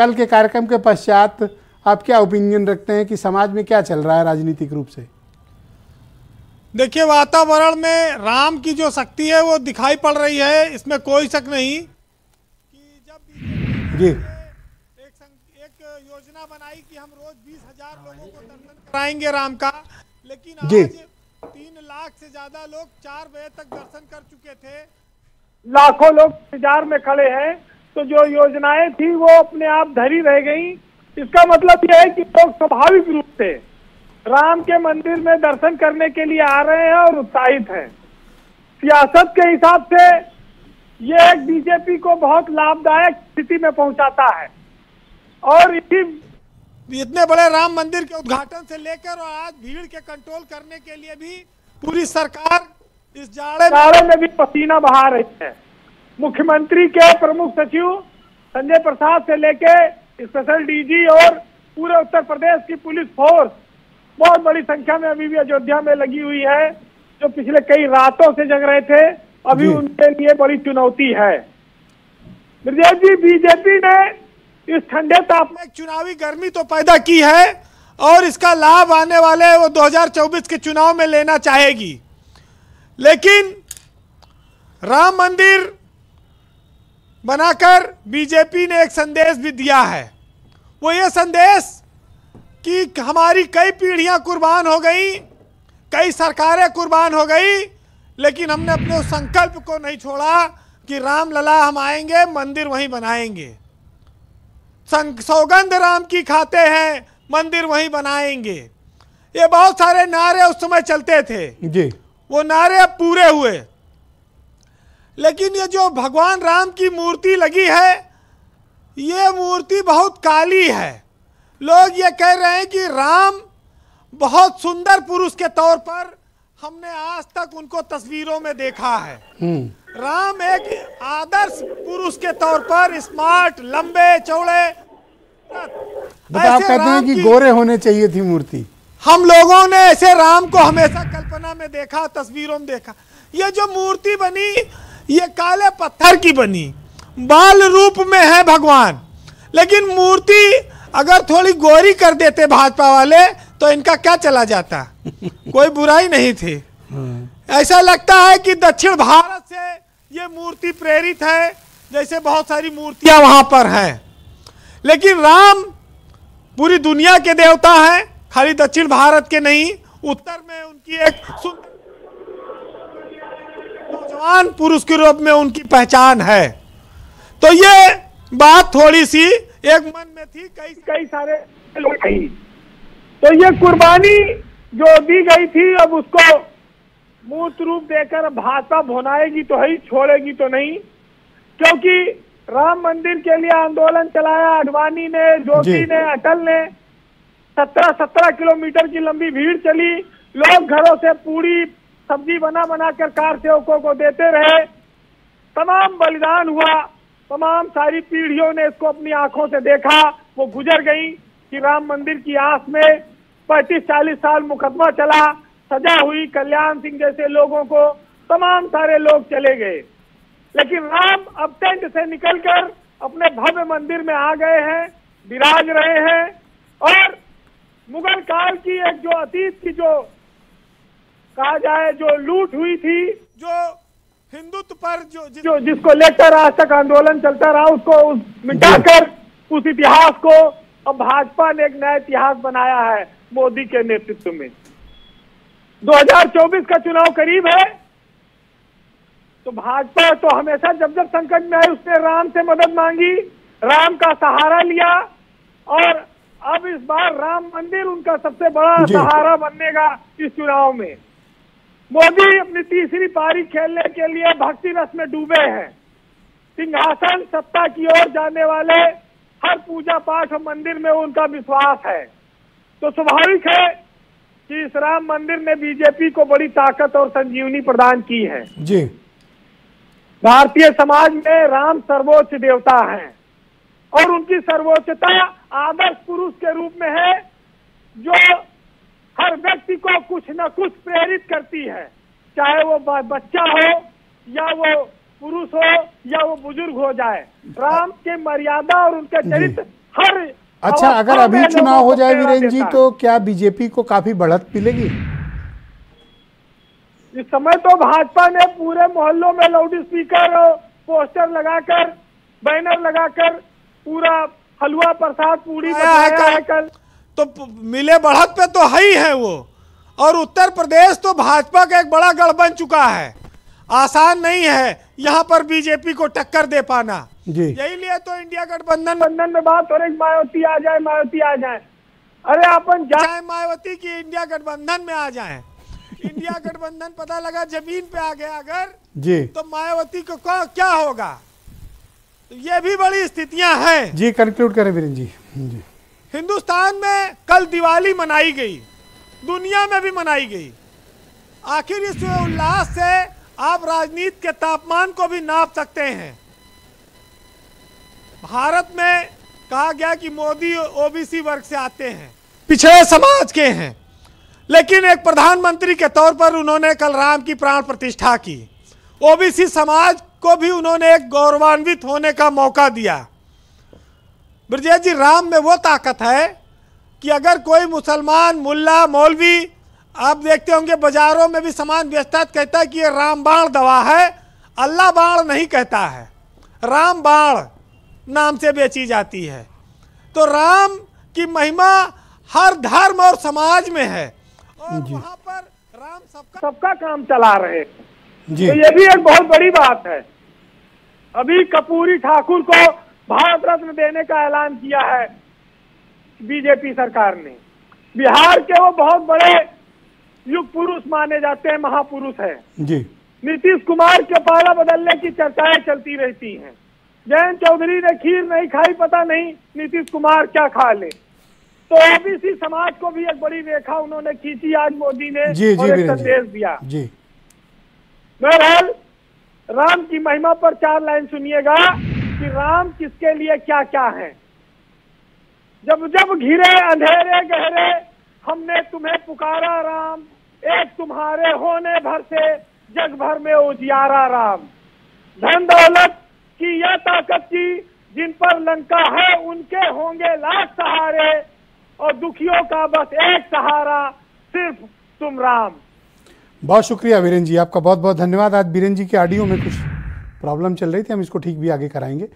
कल के कार्यक्रम के पश्चात आप क्या ओपिनियन रखते हैं कि समाज में क्या चल रहा है राजनीतिक रूप से? देखिए वातावरण में राम की जो शक्ति है वो दिखाई पड़ रही है। इसमें कोई शक नहीं कि जब जी एक संग, एक योजना बनाई कि हम रोज बीस हज़ार लोगों को दर्शन कराएँगे राम का लेकिन जी। आज तीन लाख से ज़्यादा लोग चार बजे तक दर्शन कर चुके थे। लाखों लोग इंतज़ार में खड़े हैं। तो जो योजनाएँ थी वो अपने आप धरी रह गई। इसका मतलब यह है कि लोग स्वाभाविक रूप से राम के मंदिर में दर्शन करने के लिए आ रहे हैं और उत्साहित हैं। सियासत के हिसाब से ये एक बीजेपी को बहुत लाभदायक स्थिति में पहुंचाता है। और इसी इतने बड़े राम मंदिर के उद्घाटन से लेकर और आज भीड़ के कंट्रोल करने के लिए भी पूरी सरकार इस जाड़े जाड़े में भी पसीना बहा रही है। मुख्यमंत्री के प्रमुख सचिव संजय प्रसाद से लेके स्पेशल डीजी और पूरे उत्तर प्रदेश की पुलिस फोर्स बहुत बड़ी संख्या में अभी भी अयोध्या में लगी हुई है जो पिछले कई रातों से जग रहे थे अभी उनके लिए बड़ी चुनौती है। ब्रजेश जी बीजेपी ने इस ठंडे तापमान एक चुनावी गर्मी तो पैदा की है और इसका लाभ आने वाले वो 2024 के चुनाव में लेना चाहेगी। लेकिन राम मंदिर बनाकर बीजेपी ने एक संदेश भी दिया है। वो ये संदेश कि हमारी कई पीढ़ियाँ कुर्बान हो गई कई सरकारें कुर्बान हो गई लेकिन हमने अपने उस संकल्प को नहीं छोड़ा कि राम लला हम आएँगे मंदिर वहीं बनाएँगे। सौगंध राम की खाते हैं मंदिर वहीं बनाएँगे। ये बहुत सारे नारे उस समय चलते थे। जी। वो नारे अब पूरे हुए। लेकिन ये जो भगवान राम की मूर्ति लगी है ये मूर्ति बहुत काली है। लोग ये कह रहे हैं कि राम बहुत सुंदर पुरुष के तौर पर हमने आज तक उनको तस्वीरों में देखा है। हम्म। राम एक आदर्श पुरुष के तौर पर स्मार्ट लंबे चौड़े आप कहते हैं की- गोरे होने चाहिए थी मूर्ति। हम लोगों ने ऐसे राम को हमेशा कल्पना में देखा तस्वीरों में देखा। ये जो मूर्ति बनी ये काले पत्थर की बनी। बाल रूप में है भगवान। लेकिन मूर्ति अगर थोड़ी गोरी कर देते भाजपा वाले तो इनका क्या चला जाता? कोई बुराई नहीं थी। ऐसा लगता है कि दक्षिण भारत से ये मूर्ति प्रेरित है जैसे बहुत सारी मूर्तियाँ वहाँ पर हैं। लेकिन राम पूरी दुनिया के देवता हैं खाली दक्षिण भारत के नहीं उत्तर में उनकी एक सुंदर नौजवान पुरुष के रूप में उनकी पहचान है। तो ये बात थोड़ी सी एक मन में थी कई कई सारे लोग कही तो ये कुर्बानी जो दी गई थी अब उसको मूर्त रूप देकर भाजपा भुनाएगी तो है ही छोड़ेगी तो नहीं। क्योंकि राम मंदिर के लिए आंदोलन चलाया अडवाणी ने जोशी ने अटल ने सत्रह सत्रह किलोमीटर की लंबी भीड़ चली लोग घरों से पूरी सब्ज़ी बना बना कर कार सेवकों को देते रहे। तमाम बलिदान हुआ। तमाम सारी पीढ़ियों ने इसको अपनी आँखों से देखा। वो गुजर गई कि राम मंदिर की आस में पैंतीस चालीस साल मुकदमा चला। सजा हुई कल्याण सिंह जैसे लोगों को तमाम सारे लोग चले गए। लेकिन राम अब टेंट से निकलकर अपने भव्य मंदिर में आ गए हैं, विराज रहे हैं। और मुगल काल की एक जो अतीत की जो कहा जाए जो लूट हुई थी जो हिंदुत्व पर जो जिस- जो जिसको लेकर आज तक आंदोलन चलता रहा उसको उस मिटाकर उस इतिहास को अब भाजपा ने एक नया इतिहास बनाया है मोदी के नेतृत्व में 2024 का चुनाव करीब है तो भाजपा तो हमेशा जब जब संकट में आई उसने राम से मदद मांगी राम का सहारा लिया और अब इस बार राम मंदिर उनका सबसे बड़ा। सहारा बनेगा इस चुनाव में मोदी अपनी तीसरी पारी खेलने के लिए भक्ति रस में डूबे हैं। सिंहासन सत्ता की ओर जाने वाले हर पूजा पाठ और मंदिर में उनका विश्वास है। तो स्वाभाविक है कि इस राम मंदिर ने बीजेपी को बड़ी ताकत और संजीवनी प्रदान की है। जी। भारतीय समाज में राम सर्वोच्च देवता हैं और उनकी सर्वोच्चता आदर्श पुरुष के रूप में है जो कुछ न कुछ प्रेरित करती है। चाहे वो बच्चा हो या वो पुरुष हो या वो बुज़ुर्ग हो जाए। राम के मर्यादा और उनके चरित्र हर अच्छा अगर अभी चुनाव हो जाए वीरेन जी तो क्या बीजेपी को काफ़ी बढ़त मिलेगी? इस समय तो भाजपा ने पूरे मोहल्लों में लाउड स्पीकर और पोस्टर लगाकर बैनर लगाकर पूरा हलवा प्रसाद पूरी है। कल तो मिले बढ़त पे तो है ही है वो। और उत्तर प्रदेश तो भाजपा का एक बड़ा गढ़ बन चुका है। आसान नहीं है यहाँ पर बीजेपी को टक्कर दे पाना। जी। यही लिए तो इंडिया गठबंधन बंधन में बात हो रही मायावती आ जाए मायावती आ जाए। अरे अपन जा चाहे मायावती की इंडिया गठबंधन में आ जाए। इंडिया गठबंधन पता लगा ज़मीन पे आ गया अगर जी। तो मायावती को क्या- क्या होगा? तो ये भी बड़ी स्थितियाँ हैं। जी कंक्लूड करें वीरेन जी। जी। हिंदुस्तान में कल दिवाली मनाई गई। दुनिया में भी मनाई गई। आखिर इस उल्लास से आप राजनीति के तापमान को भी नाप सकते हैं। भारत में कहा गया कि मोदी ओबीसी वर्ग से आते हैं। पिछड़े समाज के हैं। लेकिन एक प्रधानमंत्री के तौर पर उन्होंने कल राम की प्राण प्रतिष्ठा की। ओबीसी समाज को भी उन्होंने एक गौरवान्वित होने का मौका दिया। ब्रजेश जी, राम में वो ताकत है कि अगर कोई मुसलमान मुल्ला मौलवी आप देखते होंगे बाजारों में भी सामान बेचता है तो कहता है कि ये राम बाण दवा है अल्लाह बाण नहीं कहता है। राम बाण नाम से बेची जाती है। तो राम की महिमा हर धर्म और समाज में है। और वहाँ पर राम सबका सबका काम चला रहे जी। तो ये भी एक बहुत बड़ी बात है। अभी कपूरी ठाकुर को भारत रत्न देने का ऐलान किया है। बीजेपी सरकार ने। बिहार के वो बहुत बड़े युग पुरुष माने जाते हैं महापुरुष है। जी। नीतीश कुमार के पाला बदलने की चर्चाएँ चलती रहती हैं। जयंत चौधरी ने खीर नहीं खाई पता नहीं नीतीश कुमार क्या खा ले। तो ओबीसी समाज को भी एक बड़ी रेखा उन्होंने खींची आज मोदी ने जी और जी। एक संदेश दिया। जी। बहरहाल राम की महिमा पर चार लाइन सुनिएगा कि राम किसके लिए क्या क्या है। जब जब घिरे अंधेरे गहरे, हमने तुम्हें पुकारा राम। एक तुम्हारे होने भर से जग भर में उजियारा राम। धन दौलत की यह ताकत की, जिन पर लंका है, उनके होंगे लाख सहारे, और दुखियों का बस एक सहारा, सिर्फ़ तुम राम। बहुत शुक्रिया वीरेन जी, आपका बहुत बहुत धन्यवाद। आज वीरेन जी के ऑडियो में कुछ प्रॉब्लम चल रही थी, हम इसको ठीक भी आगे कराएँगे।